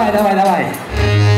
喂哪位哪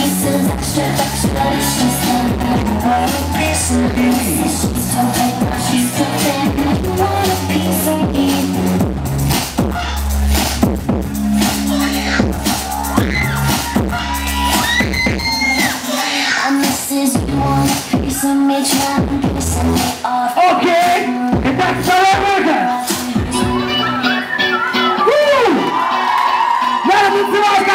Okay, is that Sarah Morgan? Woo! Our